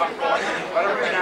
Agora,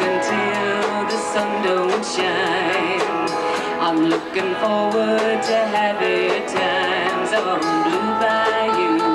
until the sun don't shine. I'm looking forward to heavier times on Blue Bayou.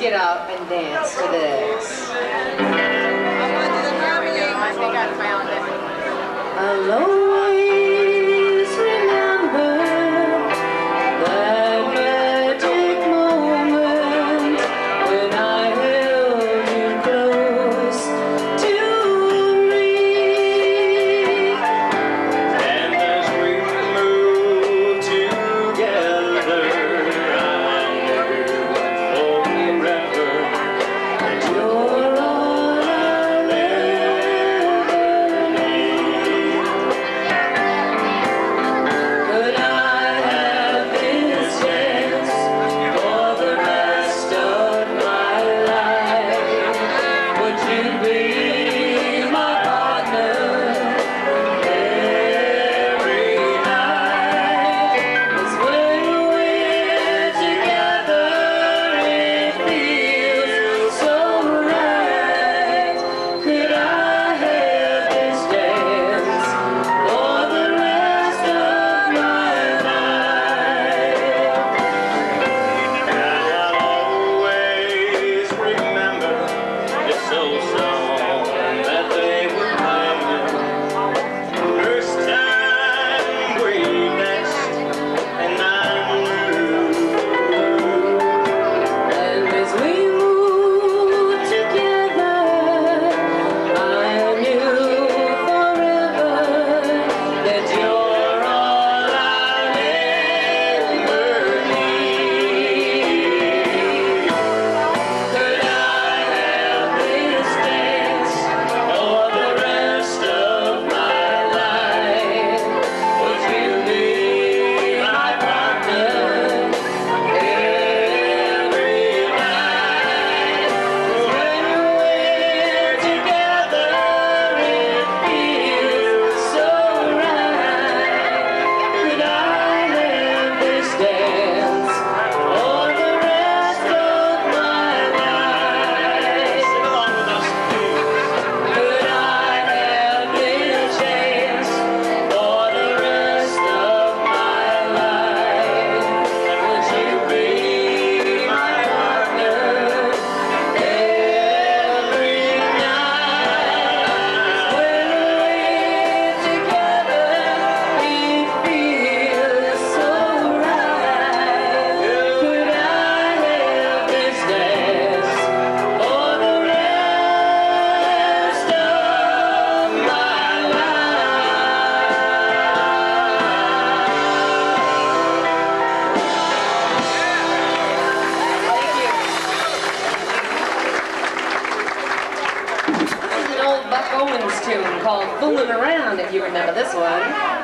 Get up and dance to this. Hello. called Fooling Around, if you remember this one.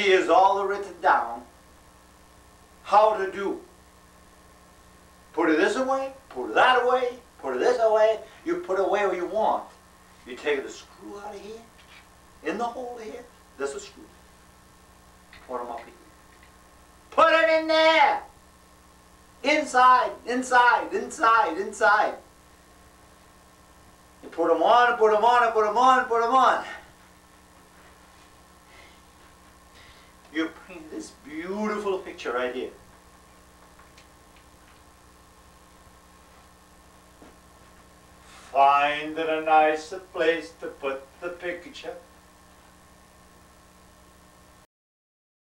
Here is all written down how to do. Put it this away, put it that away, Put it this away, you put away where you want. You take the screw out of here, in the hole here, there's a screw. Put them up here. Put them in there! Inside, inside, inside, inside. You put them on, put them on, put them on, put them on. You bring this beautiful picture right here. Find a nicer place to put the picture.